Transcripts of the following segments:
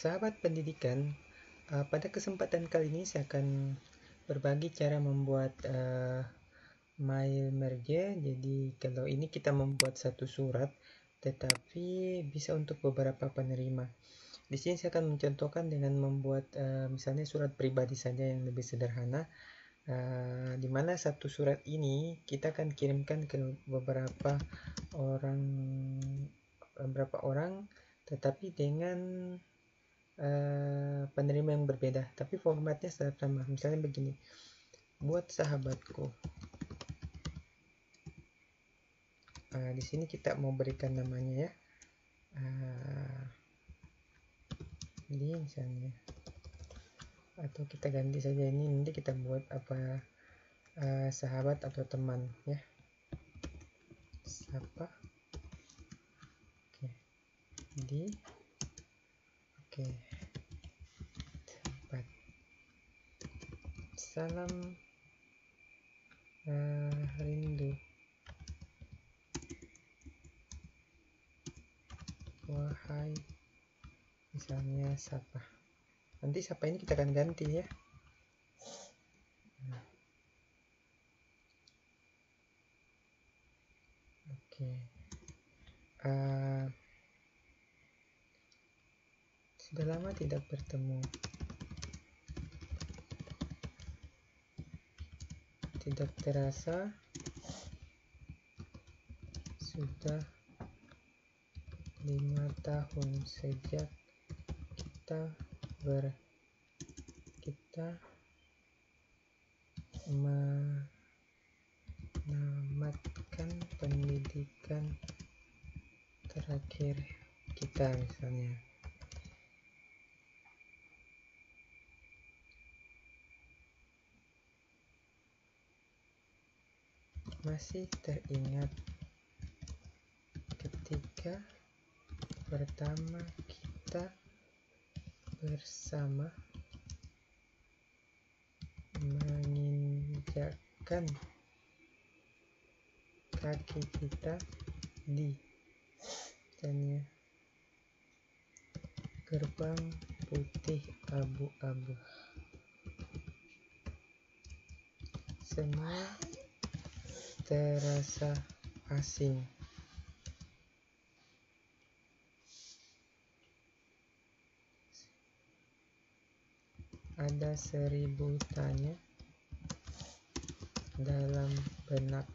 Sahabat pendidikan, uh, pada kesempatan kali ini saya akan berbagi cara membuat uh, mail merge. Jadi kalau ini kita membuat satu surat, tetapi bisa untuk beberapa penerima. Di sini saya akan mencontohkan dengan membuat uh, misalnya surat pribadi saja yang lebih sederhana. Uh, di mana satu surat ini kita akan kirimkan ke beberapa orang beberapa orang tetapi dengan penerima yang berbeda tapi formatnya tetap sama misalnya begini buat sahabatku uh, di sini kita mau berikan namanya ya. Uh, misalnya atau kita ganti saja ini nanti kita buat apa uh, sahabat atau teman ya. Siapa? Oke di oke. tempat salam uh, rindu. Wahai misalnya siapa? Nanti siapa ini kita akan ganti ya. Oke. Uh, sudah lama tidak bertemu tidak terasa sudah lima tahun sejak kita ber kita menamatkan pendidikan terakhir kita misalnya masih teringat ketika pertama kita bersama menginjakkan kaki kita di tanya gerbang putih abu-abu. Semua terasa asing ada seribu tanya dalam benakku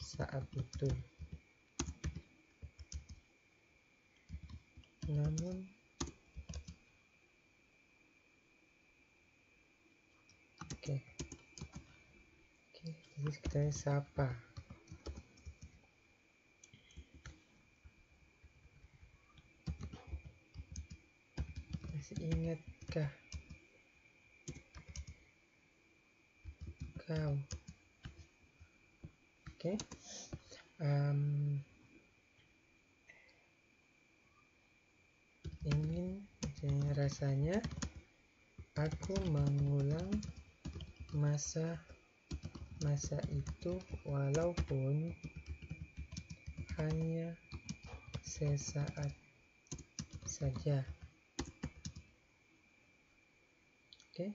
saat itu. Namun Oke. Okay. Jadi kita sapa. Masih ingatkah kau? Oke. Okay. Um, ingin rasanya aku mengulang masa masa itu walaupun hanya sesaat saja. Oke,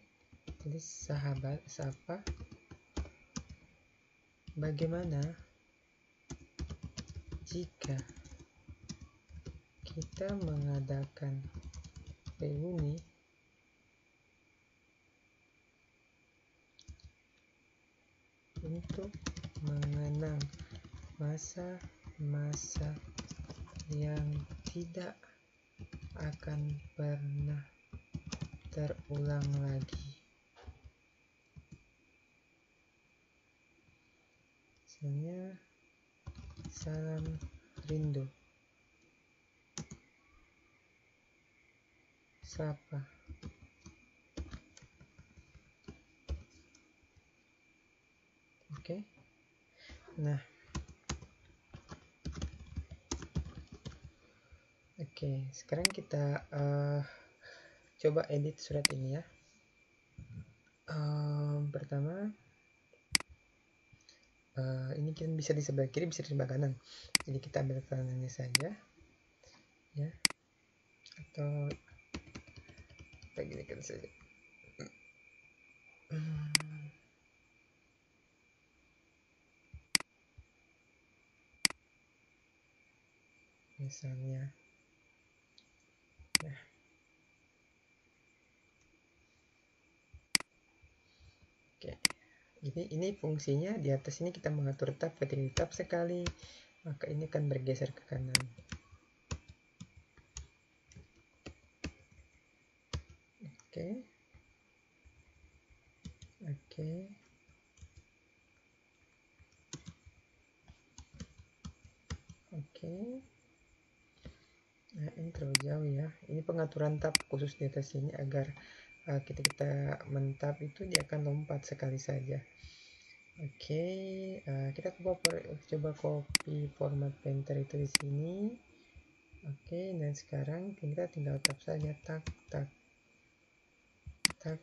jadi sahabat siapa? Bagaimana jika kita mengadakan reuni untuk mengenang masa-masa yang tidak akan pernah terulang lagi. Misalnya, salam rindu. Sapa. Oke. Okay. Nah. Oke, okay, sekarang kita uh, coba edit surat ini ya um, pertama uh, ini kan bisa di sebelah kiri bisa di sebelah kanan jadi kita ambil kanannya saja ya atau kita ginikan saja misalnya. Nah. Oke. Jadi ini fungsinya di atas ini kita mengatur tab ketika tab sekali maka ini akan bergeser ke kanan. Oke. Oke. Nah ini terlalu jauh ya. Ini pengaturan tab khusus di atas ini agar uh, kita kita mentap itu dia akan lompat sekali saja. Oke okay, uh, kita coba coba copy format painter itu di sini. Oke okay, dan sekarang kita tinggal tap saja tak tak. Tak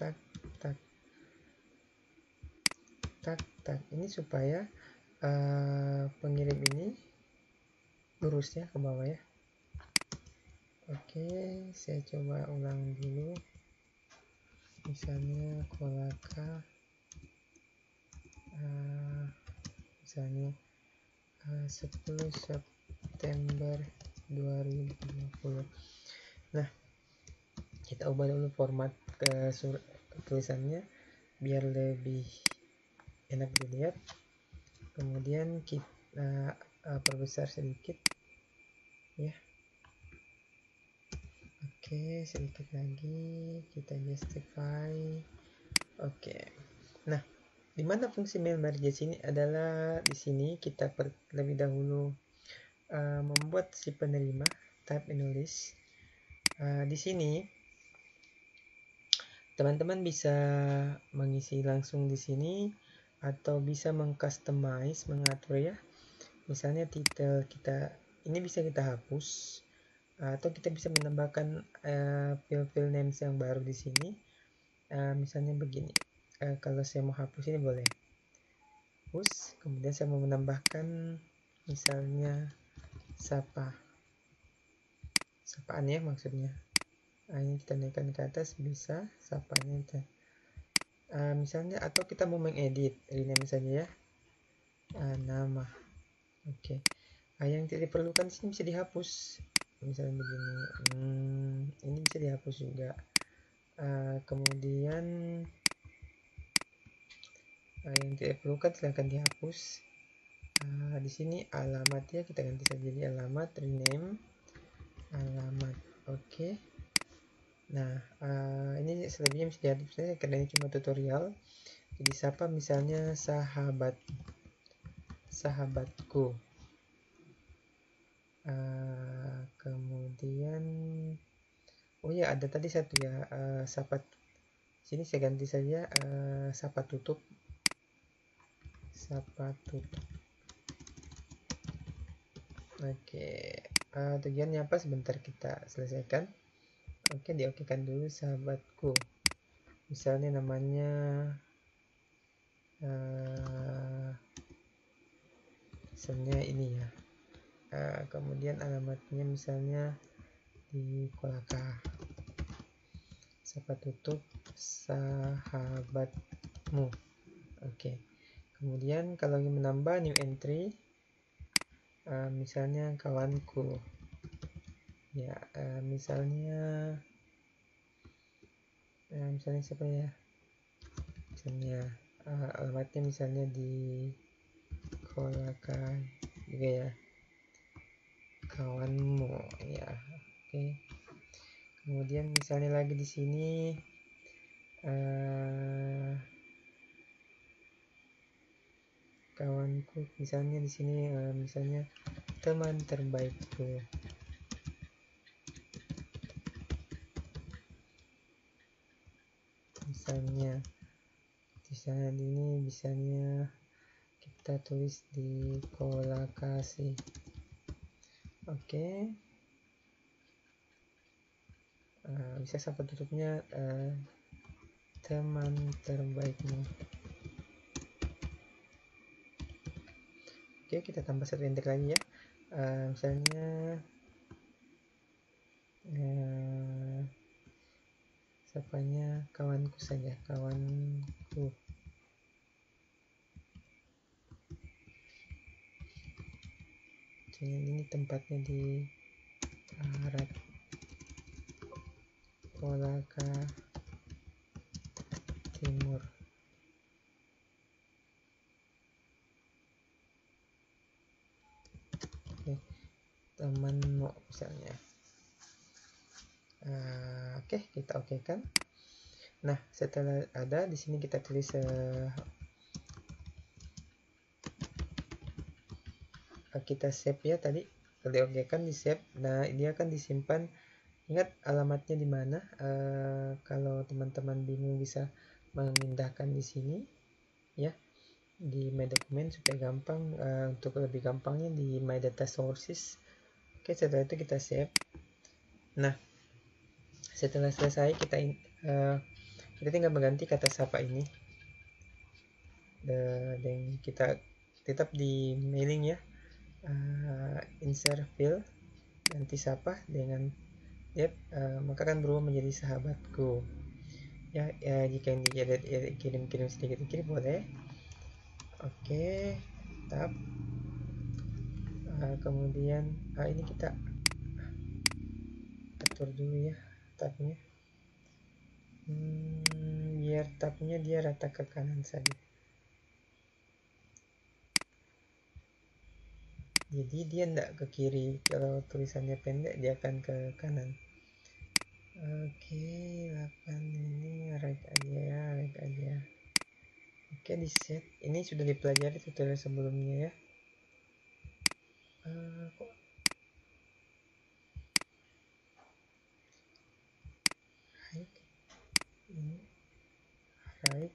tak tak. Tak tak. Ini supaya uh, lurus ya ke bawah ya. Oke saya coba ulang dulu. Misalnya kolaka uh, misalnya uh, 10 September 2020 nah kita ubah dulu format ke tulisannya biar lebih enak dilihat. Kemudian kita uh, perbesar sedikit ya. Oke sedikit lagi. Kita justify. Oke. Nah di mana fungsi mail merge? Sini adalah di sini kita per, lebih dahulu uh, membuat si penerima type menulis uh, di sini teman-teman bisa mengisi langsung di sini atau bisa mengcustomize mengatur ya. Misalnya titel kita ini bisa kita hapus atau kita bisa menambahkan uh, fill names yang baru di sini. Uh, misalnya begini uh, kalau saya mau hapus ini boleh. Hapus kemudian saya mau menambahkan misalnya sapa. Sapaan ya maksudnya? Nah, ini kita naikkan ke atas bisa sapanya kita. Uh, misalnya atau kita mau mengedit rename saja ya. Uh, nama. Oke. okay. Nah, yang tidak diperlukan sini bisa dihapus. Misalnya begini hmm, ini bisa dihapus juga. Uh, kemudian uh, yang tidak diperlukan silahkan dihapus. Uh, di sini alamat ya kita ganti saja jadi alamat rename alamat. Oke. Okay. nah uh, ini selebihnya bisa dihapus karena ini cuma tutorial. Jadi siapa misalnya sahabat sahabatku uh, kemudian oh ya ada tadi satu ya uh, sahabat sini saya ganti saja uh, sapa tutup. Sapa tutup. Oke okay. uh, tujuannya apa? Sebentar kita selesaikan. Oke okay, diokekan dulu sahabatku. Misalnya namanya uh, misalnya ini ya uh, kemudian alamatnya misalnya di Kolaka. Siapa tutup sahabatmu. Oke. Okay. kemudian kalau ingin menambah new entry uh, misalnya kawanku. Ya uh, misalnya uh, misalnya siapa ya? Misalnya uh, alamatnya misalnya di Kolakai juga ya kawanmu ya oke. Kemudian misalnya lagi di sini uh, kawanku misalnya di sini uh, misalnya teman terbaikku. Misalnya misalnya ini misalnya kita tulis di kolakasi oke. Okay. uh, eh, bisa sampai tutupnya? Uh, teman terbaikmu. Oke okay, kita tambah satu intik lagi ya. Uh, misalnya uh, sapanya kawanku saja kawanku ini tempatnya di barat Polaka Timur. Oke, temanmu misalnya. Uh, oke kita oke kan nah setelah ada di sini kita tulis uh, kita save ya tadi. Kalau oke kan di save. Nah dia akan disimpan. Ingat alamatnya di mana? Uh, kalau teman-teman bingung bisa memindahkan di sini ya di my document supaya gampang uh, untuk lebih gampangnya di my data sources. Oke setelah itu kita save. Nah setelah selesai kita uh, kita tinggal mengganti kata sapa ini. Dan kita tetap di mailing ya uh, insert field ganti sapa dengan yep uh, maka akan berubah menjadi sahabatku. Ya, ya jika ini jadi ya, kirim-kirim sedikit sedikit boleh. Oke tab uh, kemudian uh, ini kita atur dulu ya tabnya hmm, biar tabnya dia rata ke kanan saja jadi dia tidak ke kiri. Kalau tulisannya pendek dia akan ke kanan. Oke 8 ini right aja ya right aja. Oke di set. Ini sudah dipelajari tutorial sebelumnya ya. Uh, kok? Right.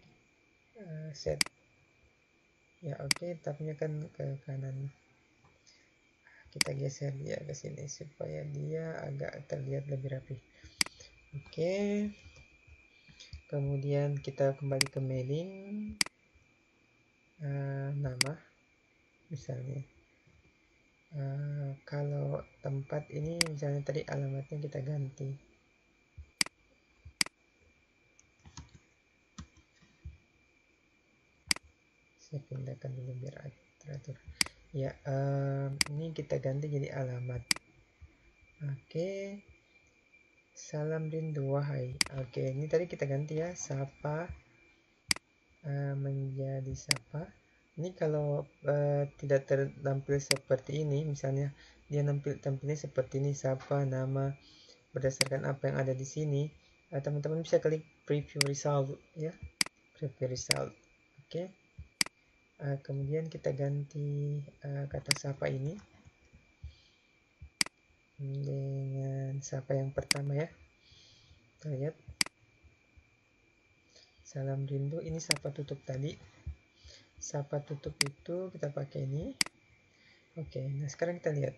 Uh, set. Ya oke okay, tabnya kan ke kanan kita geser dia ke sini supaya dia agak terlihat lebih rapi. Oke. Kemudian kita kembali ke mailing. Uh, nama misalnya. Uh, kalau tempat ini misalnya tadi alamatnya kita ganti. Saya pindahkan dulu biar teratur ya um, ini kita ganti jadi alamat. Oke. Okay. salam rindu wahai. Oke okay, ini tadi kita ganti ya. Sapa uh, menjadi sapa. Ini kalau uh, tidak tertampil seperti ini misalnya dia nampil tampilnya seperti ini sapa nama berdasarkan apa yang ada di sini teman-teman uh, bisa klik preview result ya. Preview result. Oke. okay uh, kemudian kita ganti uh, kata sapa ini? Dengan sapa yang pertama ya? Kita lihat. Salam rindu. Ini sapa tutup tadi? Sapa tutup itu kita pakai ini. Oke nah sekarang kita lihat.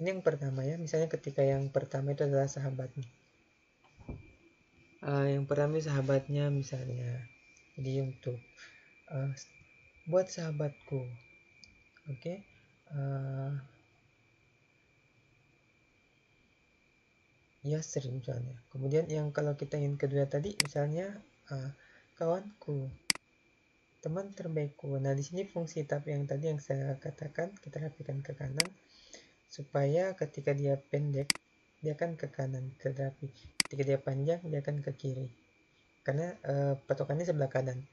Ini yang pertama ya. Misalnya ketika yang pertama itu adalah sahabatnya. Uh, yang pertama sahabatnya misalnya. Jadi untuk uh, buat sahabatku. Oke? Okay? uh, ya sering misalnya kemudian yang kalau kita ingin kedua tadi misalnya uh, kawanku teman terbaikku. Nah di sini fungsi tab yang tadi yang saya katakan kita rapikan ke kanan supaya ketika dia pendek dia akan ke kanan tetapi ketika dia panjang dia akan ke kiri. Karena uh, patokannya sebelah kanan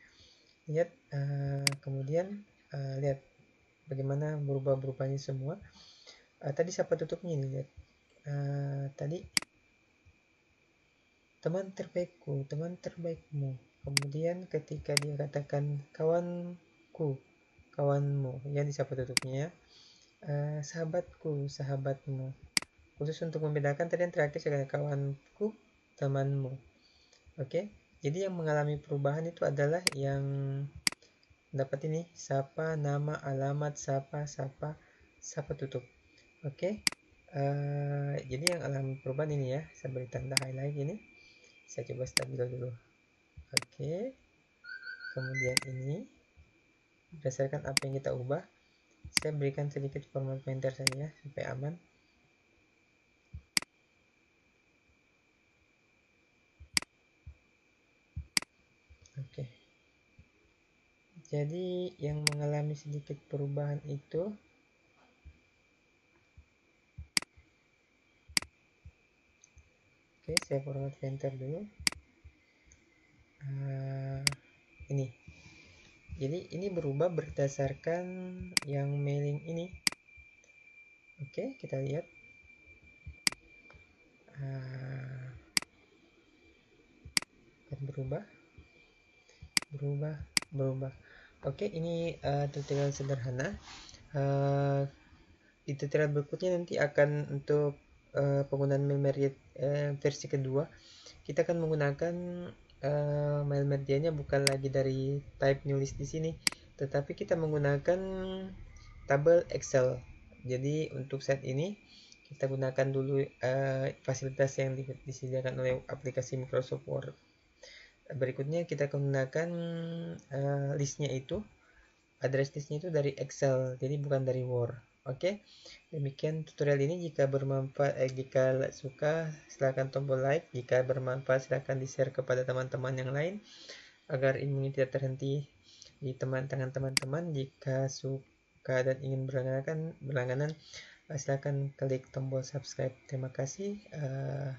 lihat uh, kemudian uh, lihat bagaimana berubah-berubahnya semua. Uh, tadi siapa tutupnya ini? Lihat. Uh, tadi teman terbaikku teman terbaikmu. Kemudian ketika dia katakan kawanku kawanmu. Ya di siapa tutupnya? Ya uh, sahabatku sahabatmu. Khusus untuk membedakan tadi yang terakhir saya kawanku temanmu. Oke? okay? Jadi yang mengalami perubahan itu adalah yang dapat ini sapa nama alamat sapa sapa sapa tutup. Oke. Okay? Uh, eh, jadi yang alami perubahan ini ya, saya beri tanda highlight ini. Saya coba stabil dulu. Oke. Okay. Kemudian ini berdasarkan apa yang kita ubah, saya berikan sedikit format pointer saja supaya aman. Oke. Jadi yang mengalami sedikit perubahan itu oke saya format enter dulu. Uh, ini. Jadi ini berubah berdasarkan yang mailing ini. Oke kita lihat. Uh, akan berubah berubah berubah. Oke ini uh, tutorial sederhana. Uh, di tutorial berikutnya nanti akan untuk uh, penggunaan memory uh, versi kedua kita akan menggunakan uh, mail medianya bukan lagi dari type nulis di sini tetapi kita menggunakan tabel Excel. Jadi untuk set ini kita gunakan dulu uh, fasilitas yang disediakan oleh aplikasi Microsoft Word berikutnya kita gunakan uh, listnya itu address listnya itu dari Excel jadi bukan dari Word oke? Okay? demikian tutorial ini jika bermanfaat eh, jika suka silahkan tombol like jika bermanfaat silahkan di share kepada teman-teman yang lain agar ilmu tidak terhenti di teman tangan teman-teman. Jika suka dan ingin berlangganan berlangganan eh, silahkan klik tombol subscribe. Terima kasih uh,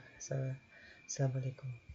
assalamualaikum